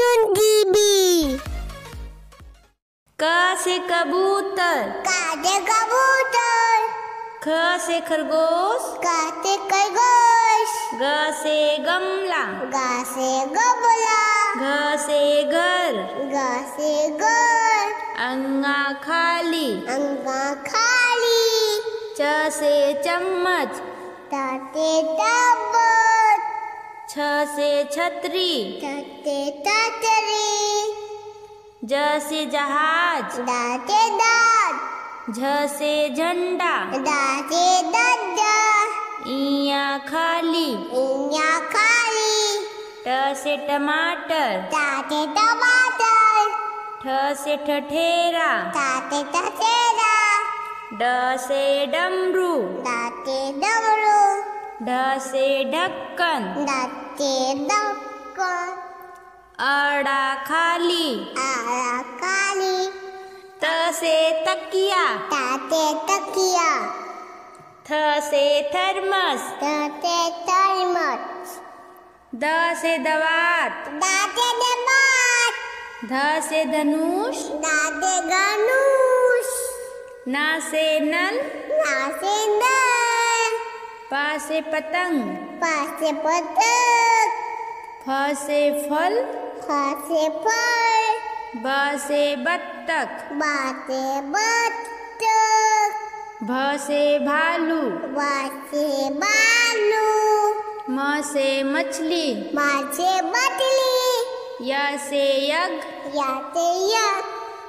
Cartoon TV क से कबूतर। काटे कबूतर। ख से खरगोश। काटे खरगोश। ग से गमला। गा से गबला घ से घर। गा से घर। अंगा खाली। अंगा खाली। च से चम्मच। ताते तबत छ से छतरी ताते तातरी ज से जहाज़ दाते दात। झ से झंडा दाते। दद्दा इया खाली इन्या खाली। ट से टमाटर ताते टमाटर। ठ से ठठेरा ताते तसेरा ड से डमरू दाते डमरू। ढ से ढक्कन। दाते दक्कन अड़ा खाली। आरा काली त से तकिया। ताते तकिया। थ से थर्मस। ताते तरमत द से दवात। दाते दबात ध से धनुष। दाते गनुष ना से नल। नल पा से पतंग। पासे पतक फ से फल। खासे फल। ब से बत्तख। बाते बत्तक भ से भालू। वासे बालू म से मछली। माछे बटली य से यज्ञ। या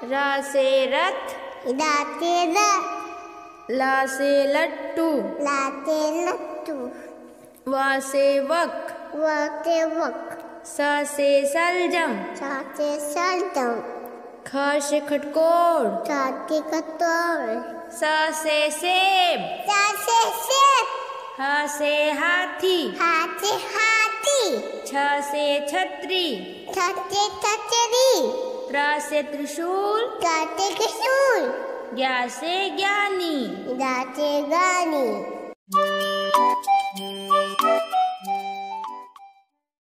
र से रथ। दाते रत ल से लट्टू। लाते लट्टू। व से वक। वाते वक। स से सलजम। साते सल्टम ख से खटकोर। साते कतोर स से सेब। साते सेब। ह से हाथी। हाथे हाथी। छ से छतरी। छते छतरी। प्र से त्रिशूल। काटे किशूल ज्ञा से ज्ञानी। दाते गानी